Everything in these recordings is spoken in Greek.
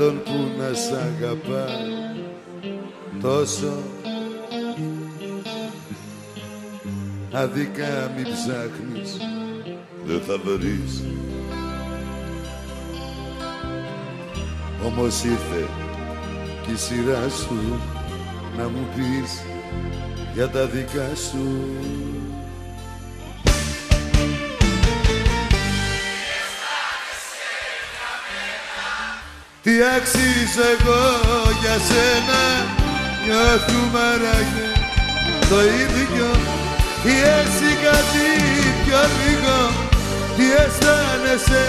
άλλον που να σ' αγαπάει τόσο. Αδικά μη ψάχνεις, δεν θα βρεις. Όμως ήρθε κι η σειρά σου να μου πεις για τα δικά σου Τι αξίζω εγώ για σένα νιώθουμε άραγε το ίδιο ή εσύ κάτι πιο λίγο τι αισθάνεσαι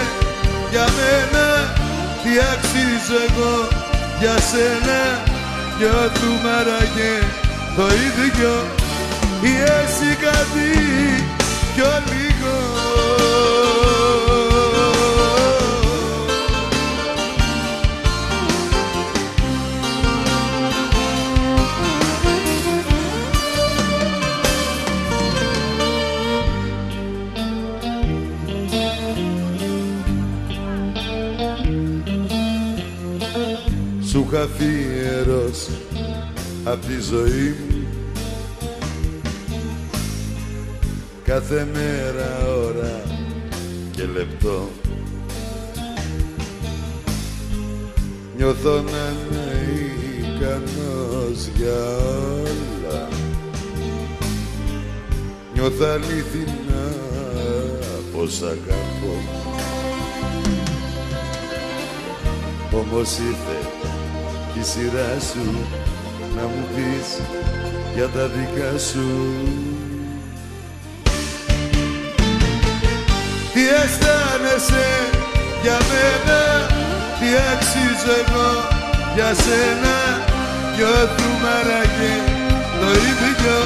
για μένα. Τι αξίζω εγώ για σένα νιώθουμε άραγε το ίδιο ή εσύ κάτι πιο λίγο αφιερώσει απ' τη ζωή μου. Κάθε μέρα, ώρα και λεπτό. Νιώθω να είμαι ικανός για όλα. Νιώθω αληθινά πως αγαπώ. Όμως ήρθε η σειρά σου να μου πεις για τα δικά σου. Τι αισθάνεσαι για μένα, τι αξίζω εγώ για σένα. Νιώθουμε άραγε το ίδιο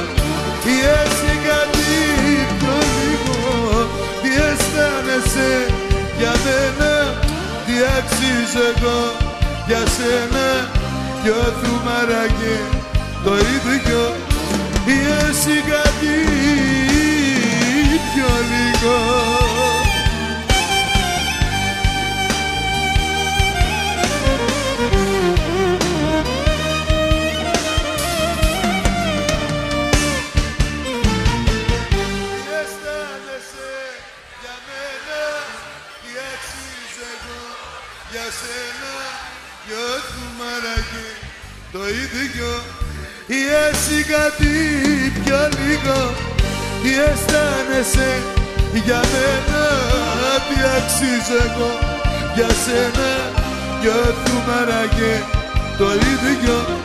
ή εσύ κάτι πιο λίγο Τι αισθάνεσαι για μένα, τι αξίζω εγώ για σένα Νιώθουμε άραγε το ίδιο ή εσύ κάτι πιο λίγο σένα Νιώθουμε άραγε το ίδιο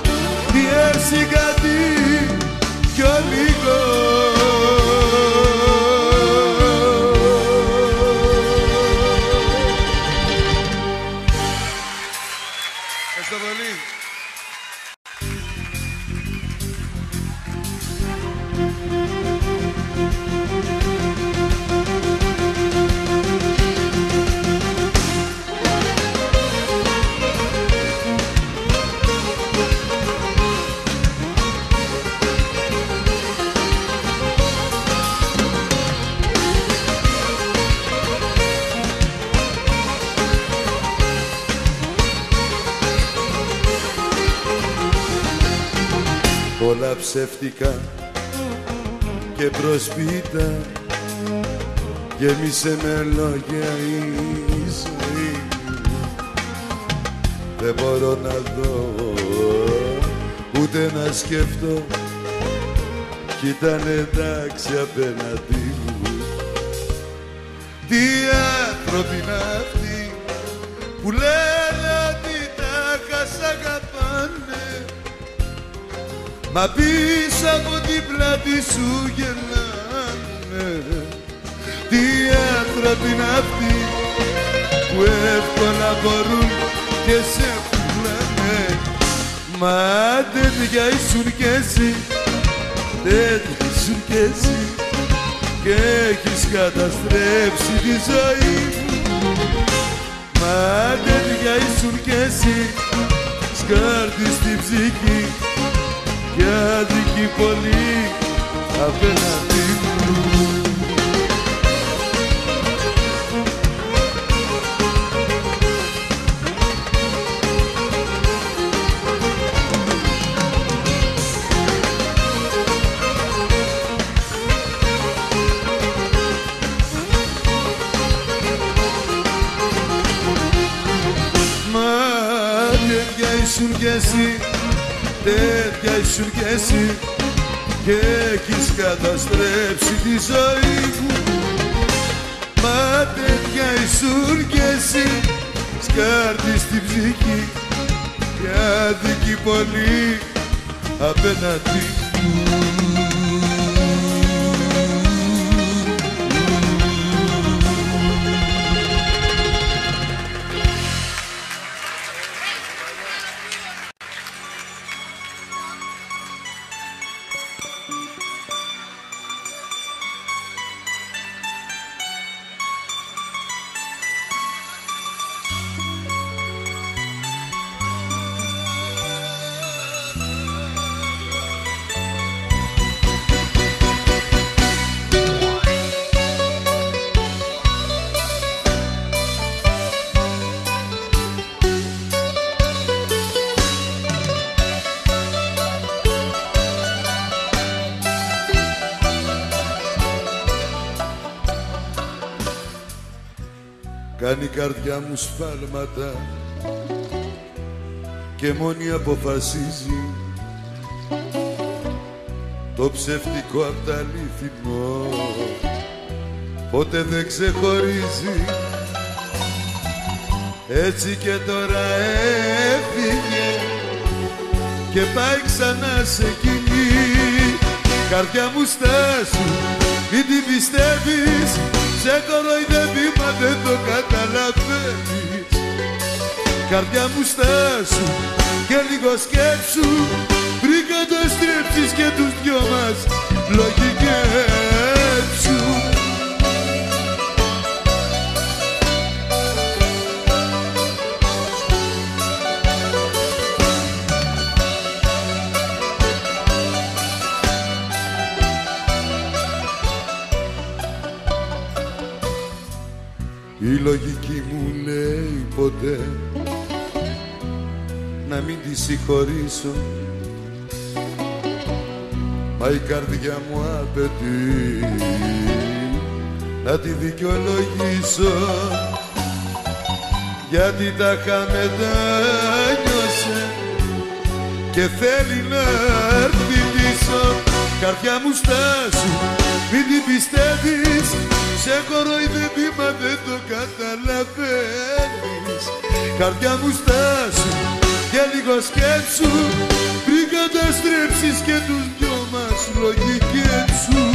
ψεύτικα και προσπίτα γέμισε με λόγια η ζωή. Δεν μπορώ να δω ούτε να σκεφτώ κι ήταν εντάξει απέναντί μου. Τι άνθρωποι είναι Μα πίσω από την πλάτη σου γελάνε Τι άνθρωποι είναι αυτοί που εύκολα μπορούν και σε πουλάνε Μα τέτοια ήσουν κι εσύ, τέτοια ήσουν κι εσύ. Και έχεις καταστρέψει τη ζωή μου. Μα τέτοια ήσουν κι εσύ, σκάρτη στην ψυχή και άδικη πολύ απέναντι μου. Μα τέτοια ήσουν κι εσύ τέτοια ήσουν κι εσύ και έχεις καταστρέψει τη ζωή μου. Μα τέτοια ήσουν κι εσύ σκάρτη στην ψυχή. Και άδικη πολύ απέναντι καρδιά μου σφάλματα και μόνη αποφασίζει το ψευτικό απ' τα αλήθινο ποτέ δεν ξεχωρίζει. Έτσι και τώρα έφυγε και πάει ξανά σε εκείνη καρδιά μου στάσου μην την πιστεύεις σε κοροϊδεύει μα δεν το καταλαβαίνεις. Καρδιά μου στάσου και λίγο σκέψου. Βρήκα το στρέψεις και τους δυο μας. Λογικέψου τη συγχωρήσω. Μα η καρδιά μου απαιτεί να τη δικαιολογήσω. Γιατί τα μετάνιωσε και θέλει να έρθει πίσω καρδιά μου στάσου μην την πιστεύεις. Σε κοροϊδεύει μα δεν το καταλαβαίνεις. Καρδιά μου στάσου και λίγο σκέψου Πριν καταστρέψεις και τους δυο μας λογικέψου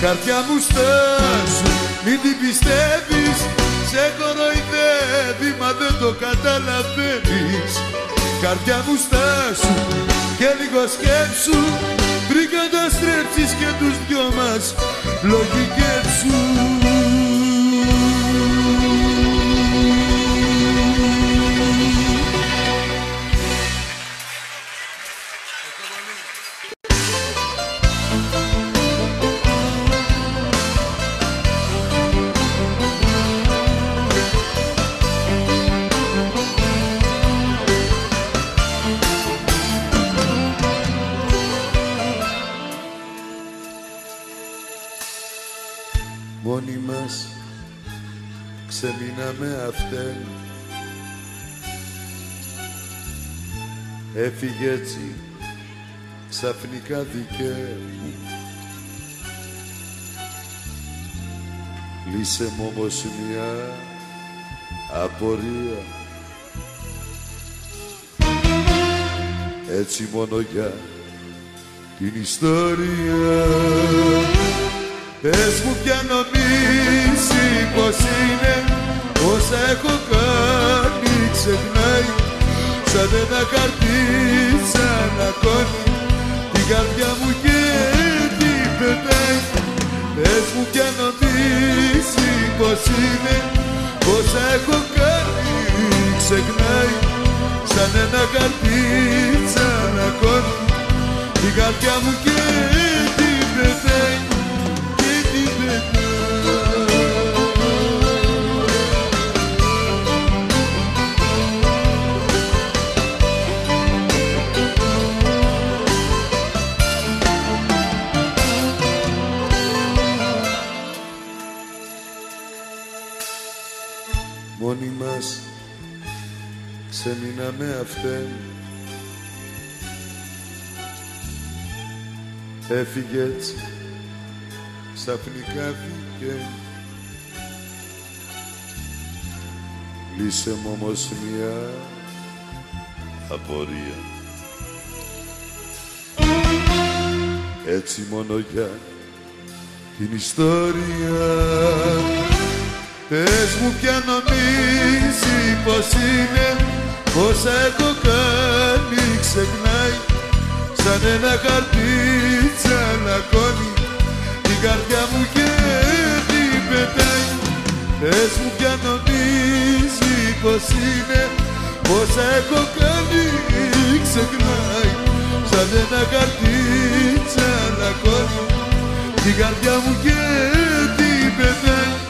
Καρδιά μου στάσου, μην την πιστεύεις Σε κοροϊδεύει μα δεν το καταλαβαίνεις. Καρδιά μου στάσου και λίγο σκέψου Πριν καταστρέψεις και τους δυο μας λογικέψου ξεμείναμε αυτέ. Έφυγε έτσι ξαφνικά δικαίου Λύσε μου όμως μια απορία. Έτσι μόνο για την ιστορία. Πες μου πια νομίζεις πως είναι Όσα έχω κάνει ξεχνάει Σαν ένα χαρτί ξανακώνει Την καρδιά μου και την πετάει. Πες μου πια νομίζει πως είναι Όσα έχω κάνει ξεχνάει. Σαν ένα χαρτί ξανακώνει Την καρδιά μου και την πετάει Μόνοι μας ξεμείναμε αυτέ Έφυγε έτσι ξαφνικά βγήκε Λύσε μου όμως μια απορία. Έτσι μόνο για την ιστορία Πες μου πια νομίζει πως είναι Όσα έχω κάνει ξεχνάει. Σαν ένα χαρτί τσαλακώνει Την καρδιά μου και την πετάει. Πες μου πια νομίζει πως είναι Όσα έχω κάνει ξεχνάει. Σαν ένα χαρτί τσαλακώνει Την την καρδιά μου και την πετάει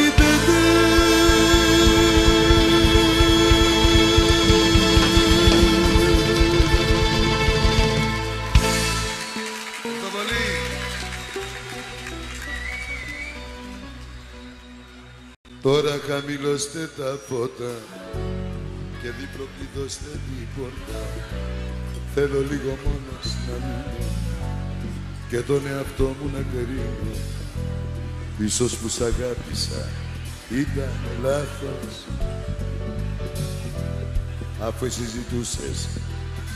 χαμηλώστε τα φώτα και διπλοκλειδώστε την πόρτα. Θέλω λίγο μόνος να μείνω και τον εαυτό μου να κρίνω. Ίσως που σ' αγάπησα ήταν λάθος. Αφού εσύ ζητούσες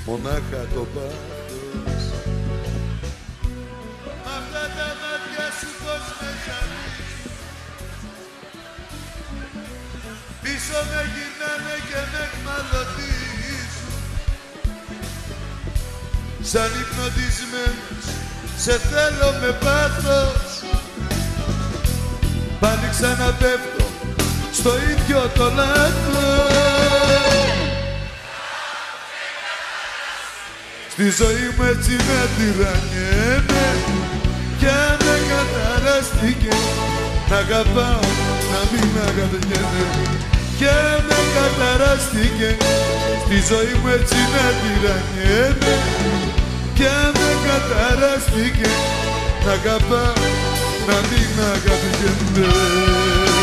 μονάχα το πάθος. Μ' αυτά τα μάτια σου πως με Πίσω με γυρνάνε και με εκμαλωτίζουν Σαν υπνοτισμένος σε θέλω με πάθος. Πάλι ξαναπέφτω στο ίδιο το λάθος. Στη ζωή μου έτσι με τυραννιέμαι Κι αν με καταράστηκε Να αγαπάω, να μην αγαπιέμαι Κι αν με καταράστηκε Στη ζωή μου έτσι με τυραννιέμαι Κι αν με καταράστηκε Να αγαπάω, να μην αγαπιέμαι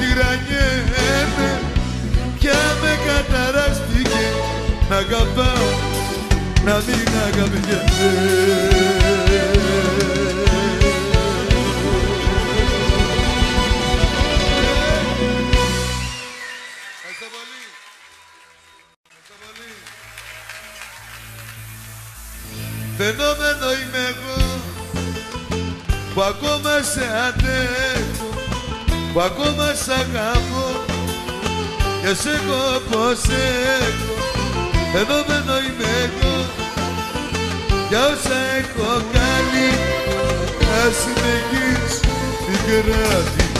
τυραννιέμαι Κι αν με καταράστηκε Να αγαπάω Να μην αγαπιέμαι Ευχαριστώ πολύ. Ευχαριστώ πολύ. Φαινόμενο είμαι εγώ που ακόμα σε αντέχω που ακόμα σ' αγαπώ. Και σε έχω πως έχω φαινόμενο είμαι εγώ. Για όσα έχω κάνει να συνεχίσω την κράτη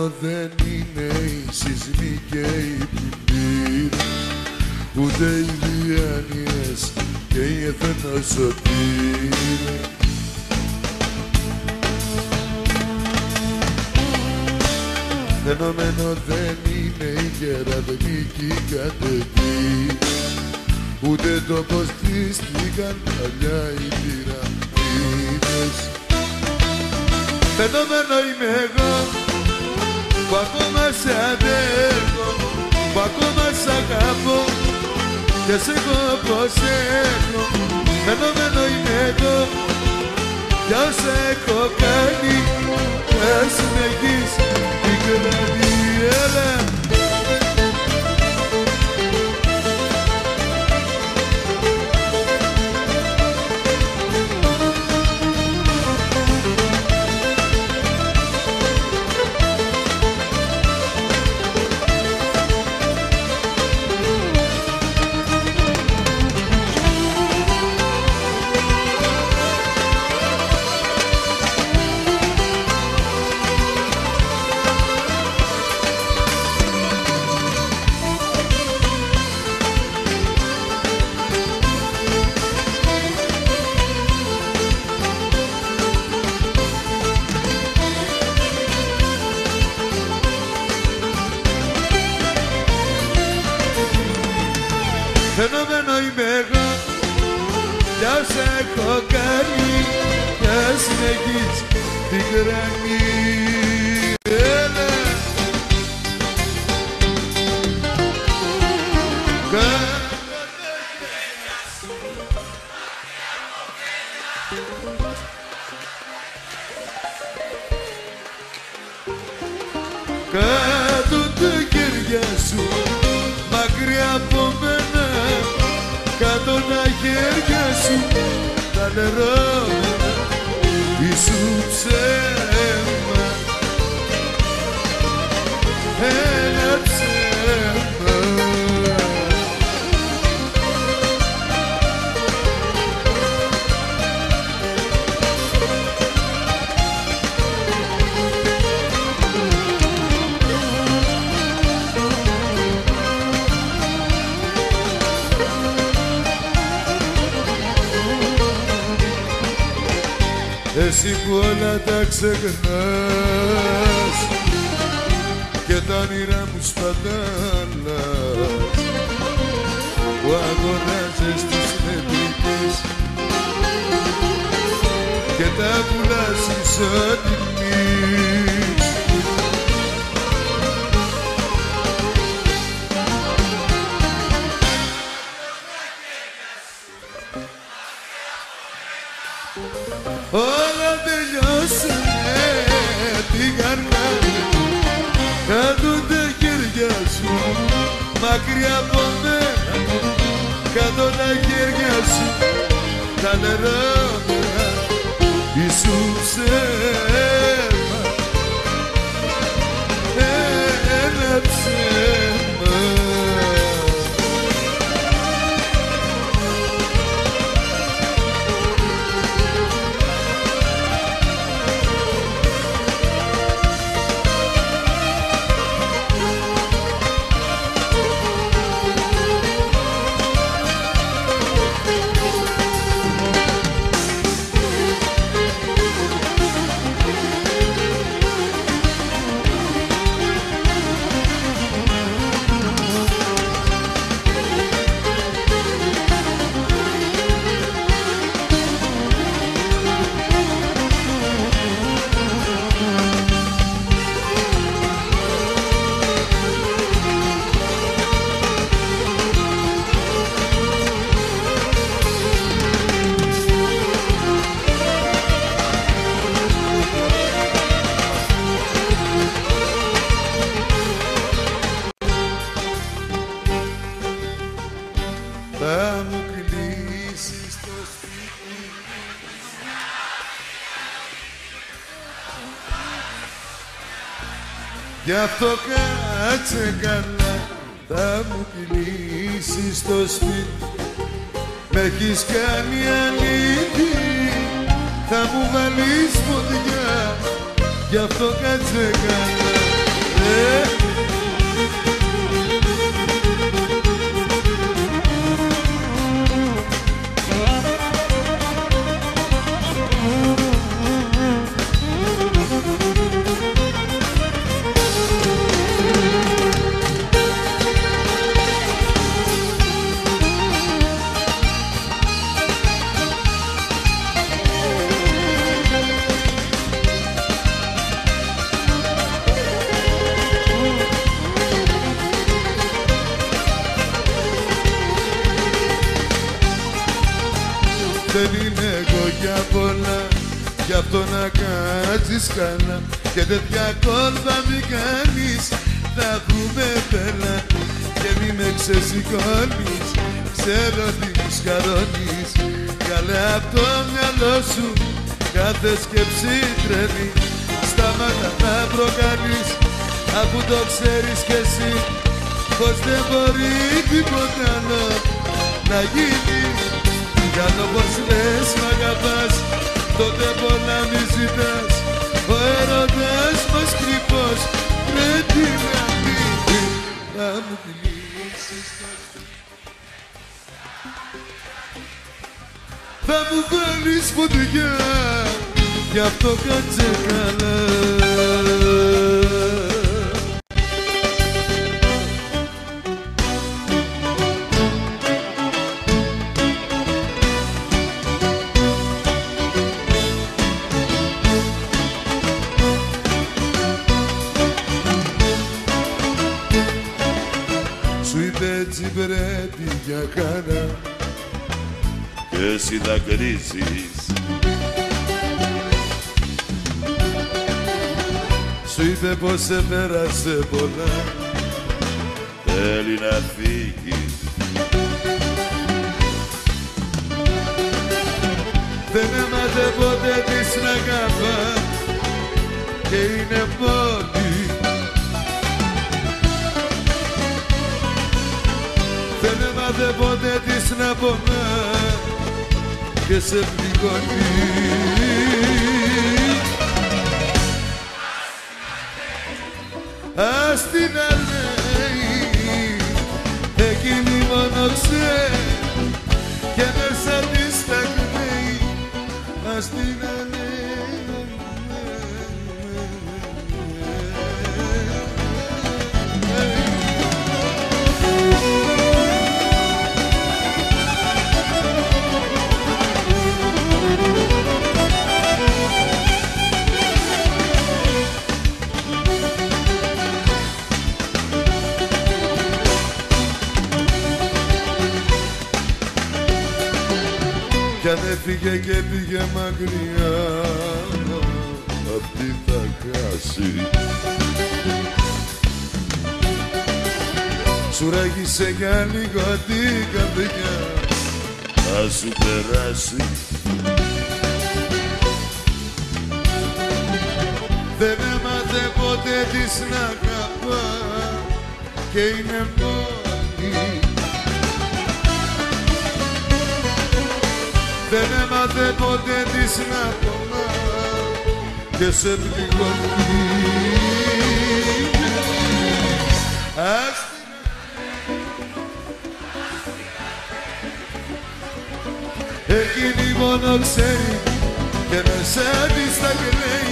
Φαινόμενο δεν είναι οι σεισμοί και οι πλημμύρες ούτε οι διάνοιες και οι εθνοσωτήρες Φαινόμενο δεν είναι η γεραδνική καταιγή ούτε το πως χτίστηκαν παλιά οι πυραμίδες. Φαινόμενο είμαι εγώ που ακόμα σε αντέχω που ακόμα σ' αγαπώ και σε έχω πως έχω Φαινόμενο είμαι εγώ για όσα έχω κάνει να συνεχίσει την κρατιέλα την έχεις την second. Sen αυτό κάτσε καλά. Θα μου κυλήσεις το σπίτι. Με έχεις κάνει αλήτη Θα μου βάλεις φωτιά. Γι' αυτό κάτσε εσύ δακρύζεις Σου είπε πως σε πέρασε πολλά. Θέλει να φύγει. Δεν έμαθε ποτέ της να αγαπά και είναι μόνη Δεν έμαθε ποτέ της να πονά και σε πληγώνει Ας την Κι αν έφυγε και πήγε μακριά. Αυτή θα χάσει. Σου ράγισε για λίγο την καρδιά. Θα σου περάσει. Δεν έμαθε ποτέ της να αγαπά. Και είναι μόνη Δεν έμαθε ποτέ της να πονά Και σε πληγώνει. Ας την Εκείνη μόνο ξέρει και μέσα της τα κλαίει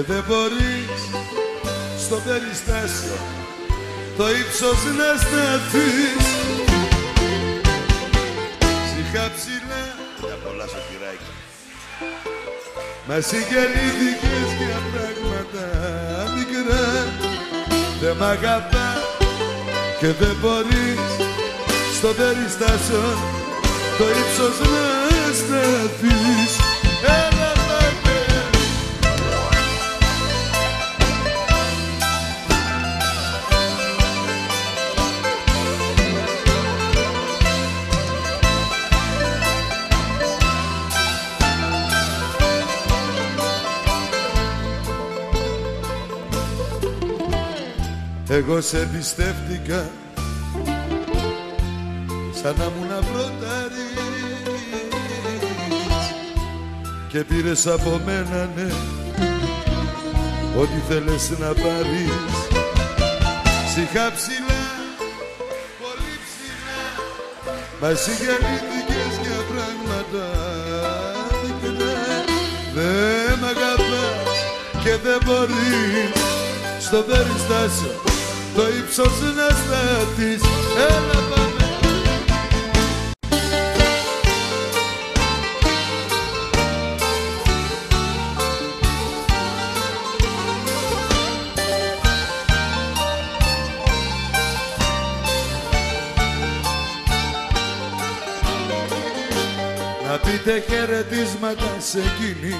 και δεν μπορείς στο περιστάσιο το ύψος να σταθείς Σιχά ψηλά. Για πολλά σωτηράκια. Μα συγκαλύθηκες για πράγματα μικρά. Δεν μ' αγαπάς και δεν μπορείς στο περιστάσιο το ύψος να σταθείς Εγώ σε εμπιστεύτηκα σαν να μου να προταρείς και πήρες από μένα ναι ό,τι θέλες να πάρεις. Σιχά ψηλά Μας συγκαλύφθηκες για πράγματα. Δεικνά Δεν μ' αγαπάς και δεν μπορείς. Στο περιστάσιο το ύψος να σταθείς Έλα πάμε. Να πείτε χαιρετίσματα σε εκείνη.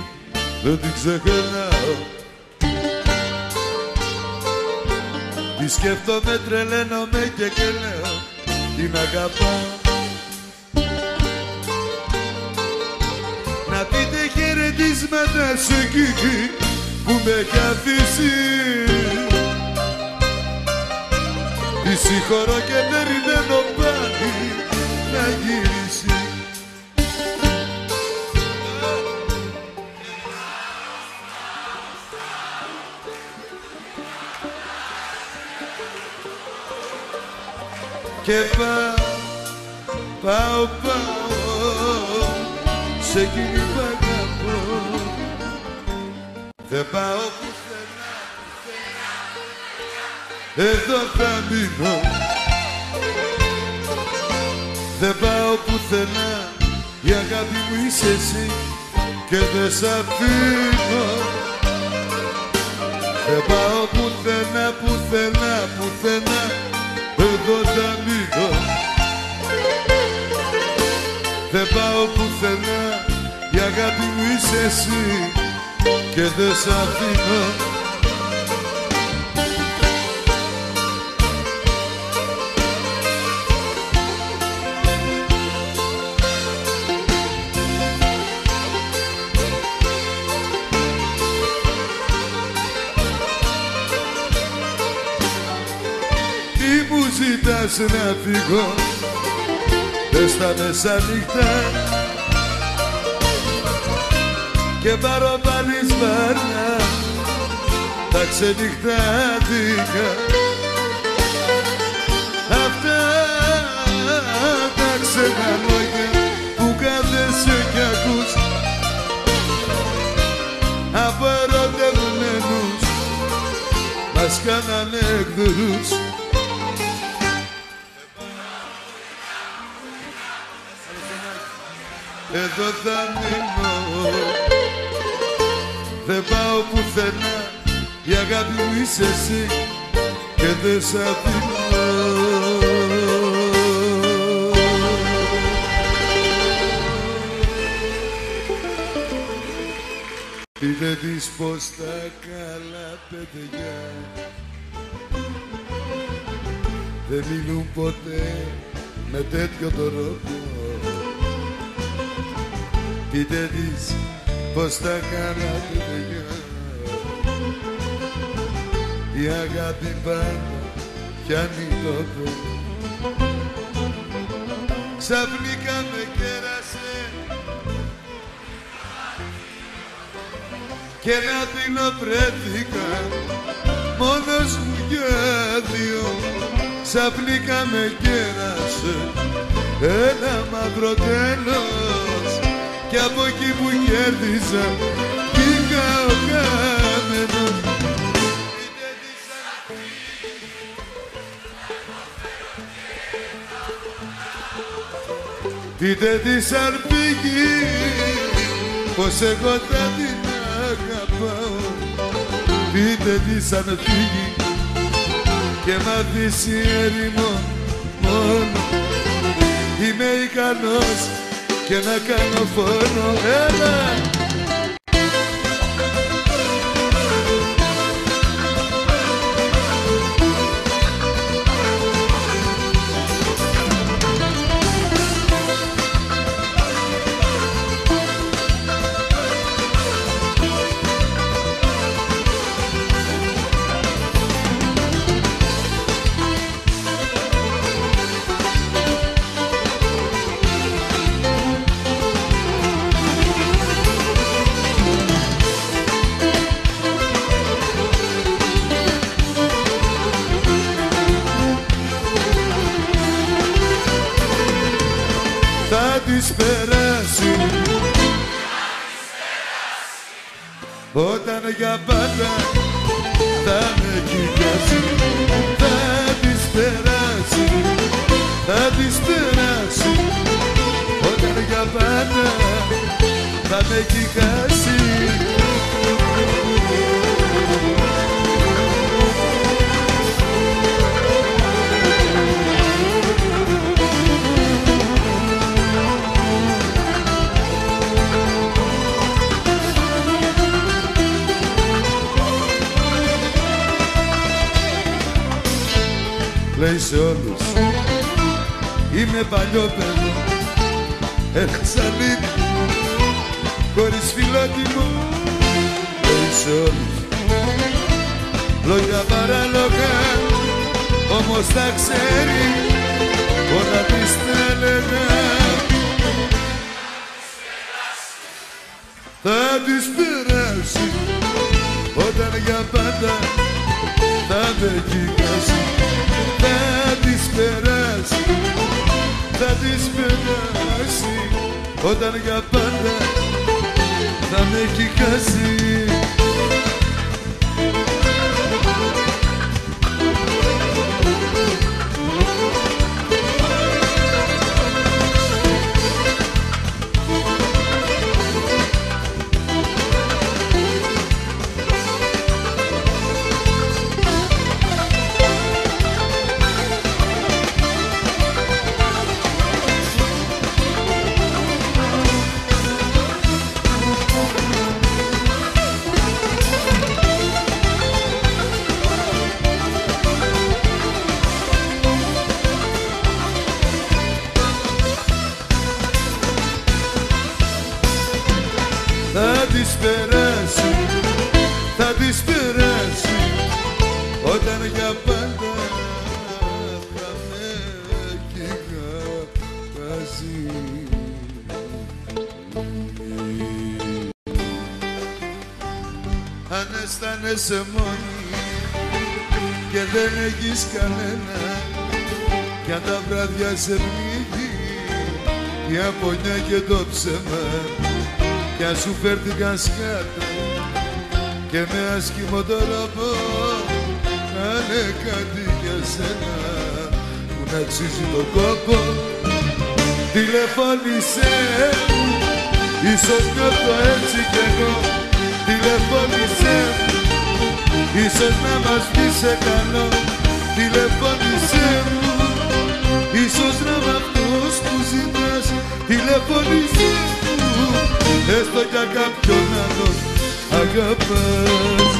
Δεν την ξεχνάω Τη σκέφτομαι, τρελαίνομαι και και λέω την αγαπάω Να πείτε χαιρετίσματα σε εκείνη που με έχει αφήσει. Τη συγχωρώ και περιμένω πάλι να γυρίσει και πάω, πάω, πάω σε εκείνη που αγαπώ. Δεν πάω πουθενά, πουθενά. Εδώ θα μείνω. Δεν πάω πουθενά η αγάπη μου είσαι εσύ και δεν σ' αφήνω. Δεν πάω πουθενά, πουθενά, πουθενά. Εδώ θα μείνω πάω πουθενά. Η αγάπη μου είσαι εσύ και δεν σ' αφήνω. Τι μου ζητάς να φύγω; Πες τα μεσάνυχτα Και πάρω πάλι σβάρνα Τα ξενυχτάτικα Αυτά τα ξένα λόγια που κάθεσαι κι ακούς Από ερωτευμένους μας κάνανε εκδρούς εδώ θα μείνω. Δεν πάω πουθενά. Η αγάπη μου είσαι εσύ και δεν σ' αφήνω. Πείτε της πως τα καλά παιδιά δεν μιλούν ποτέ με τέτοιο τρόπο Πείτε της πως τα καλά παιδιά η αγάπη πάντα πιάνει τόπο Ξαφνικά με κέρασε και να την βρέθηκα μόνος μου για δύο ξαφνικά με κέρασε ένα μαύρο τέλος κι από εκεί που κέρδισα πήγα ο κάμενος Πείτε της αν φύγει πως εγώ θα την αγαπάω. Πείτε της αν φύγει και μ' αφήσει έρημο μόνο. Είμαι ικανός και να κάνω φόνο Έλα! Όμως τα ξέρει όλα της τα έλεγα Θα της περάσει όταν για πάντα θα με κοιτάσει θα της περάσει θα της περάσει όταν για πάντα θα με έχει αισθάνεσαι μόνη και δεν έχεις κανένα. Κι αν τα βράδια σε πνίγει η απονιά και το ψέμα κι αν σου φέρθηκαν σκάτα και με άσχημο τρόπο κάνε κάτι για σένα. Που να αξίζει τον κόπο τηλεφώνησέ μου ίσως νιώθω έτσι κι εγώ. Τηλεφώνησέ μου ίσως να μας πει σε καλό τηλεφώνησέ μου. Ίσως να μ' αυτός που ζητάς τηλεφώνησέ μου. Έστω για κάποιον άλλον αγαπάς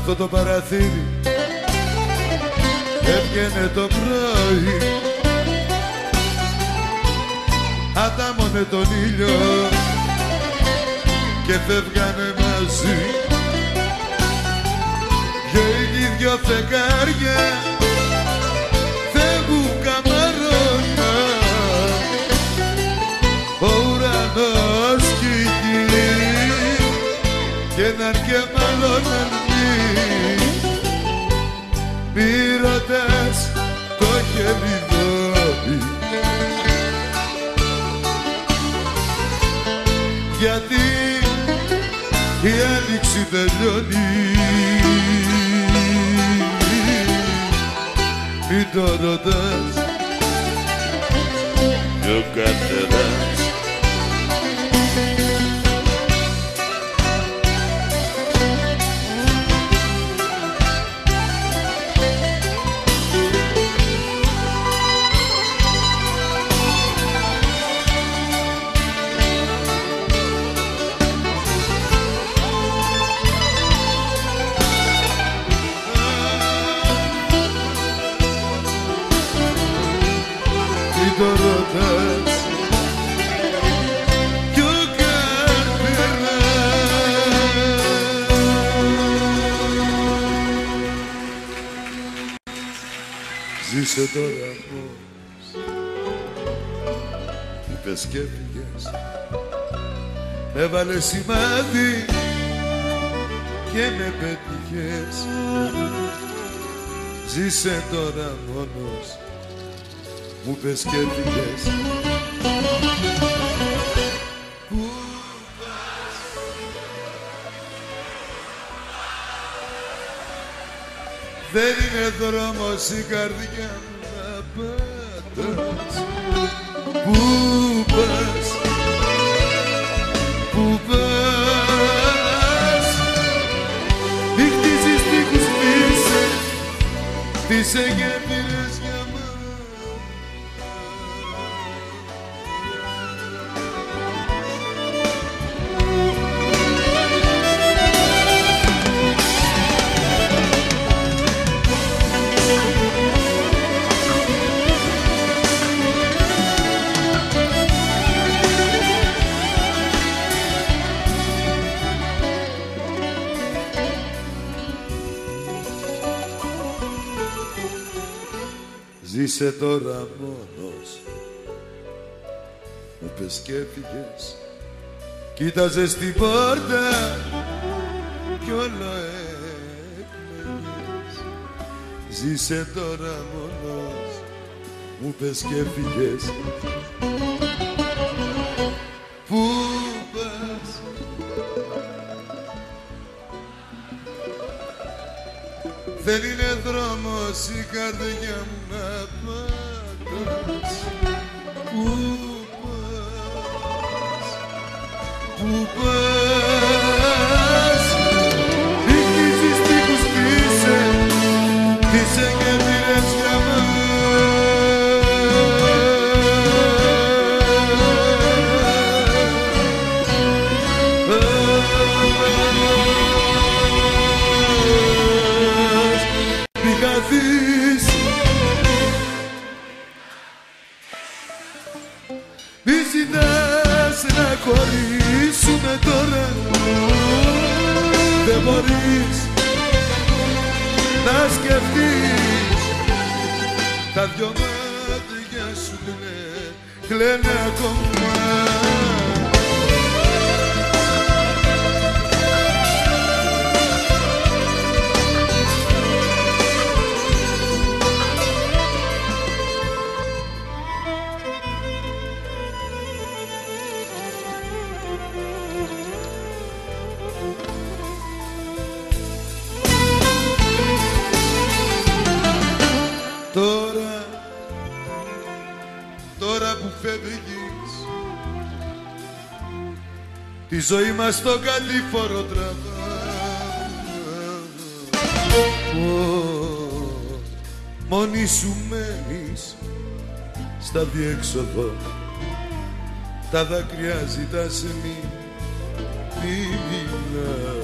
αυτό το παραθύρι. Έβγαινε το πρωί. Ατάμωνε τον ήλιο και φεύγανε μαζί. Δυο ήλιοι δυο φεγγάρια φεύγουν καμαρώντα. Ο ουρανός κι η γη και έναν και μάλλον μη ρωτάς το χελιδόνι γιατί η άνοιξη τελειώνει. Μην το ρωτάς. Και ο καθένας καθένας Ζήσε τώρα πώς Είπες και πήγες Με βάλες σημάδι και με πέτυχες. Ζήσε τώρα μόνος. Μου πες και πήγες Δεν είναι δρόμος η καρδιά μου να πατάς. Πού πας Πού πας. Μη χτίζεις τείχους πίσω Χτίσε και πήρες Ζήσε τώρα μόνος. Μου πες και έφυγες. Κοίταζες την πόρτα Κι όλο έκλαιγες Ζήσε τώρα μόνος. Μου πες και έφυγες η καρδιά μου να πατάς. Πού πας, πού πας να σκεφτείς Τα δυο μάτια σου κλαίνε, κλαίνε ακόμα τώρα που φεύγεις. Τη ζωή μας στο καλύφορο τραβά Μόνη σου μένεις στα διέξοδο. Τα δάκρυα ζητάς μη μη μιλάς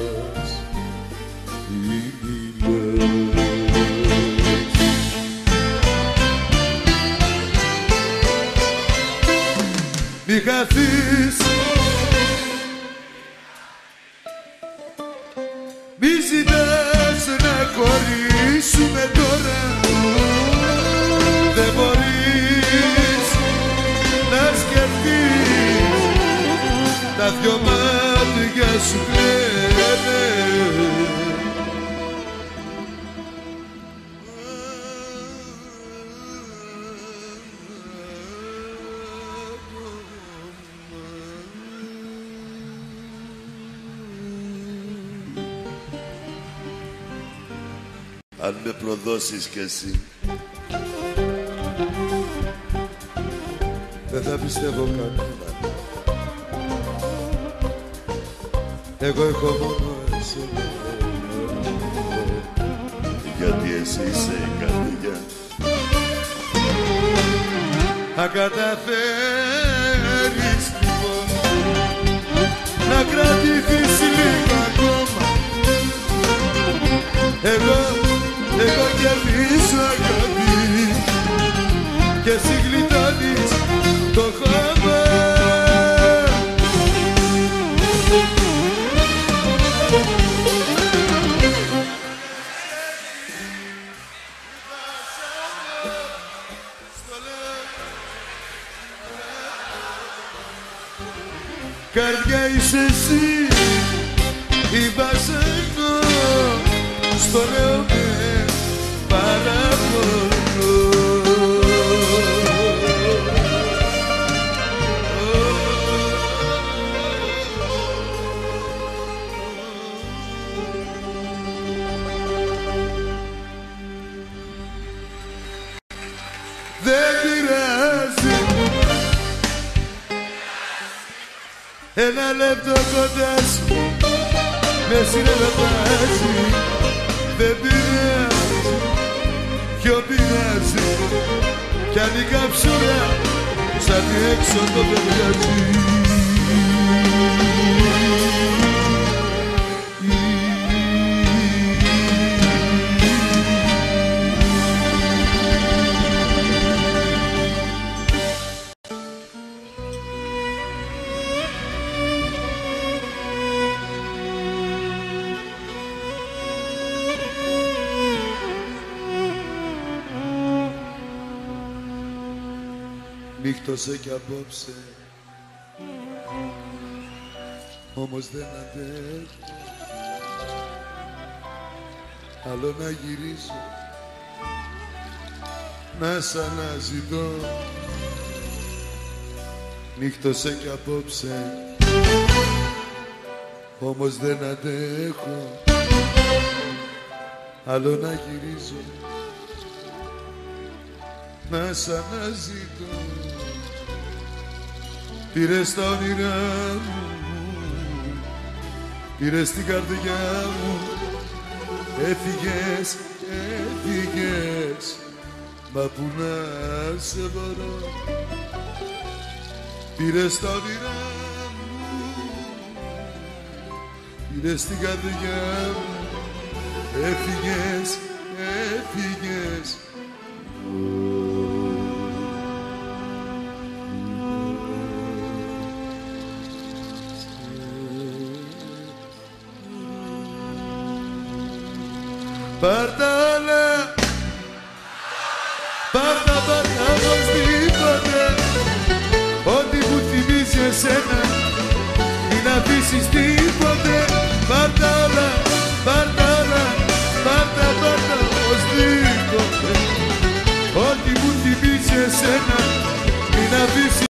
προδώσεις κι εσύ. Δεν θα πιστεύω κανέναν Εγώ έχω μόνο εσένα Γιατί εσύ είσαι η καρδιά Αν καταφέρεις Νύχτωσε κι απόψε. Όμως δεν αντέχω. Άλλο να γυρίσω. Να σ' αναζητώ. Νύχτωσε κι απόψε. Όμως δεν αντέχω. Άλλο να γυρίζω να σ' αναζητώ. Πήρες τα όνειρά μου Πήρες την καρδιά μου. Έφυγες, έφυγες Μα που να σε βρω Πήρες τα όνειρά μου Πήρες την καρδιά μου. Έφυγες, έφυγες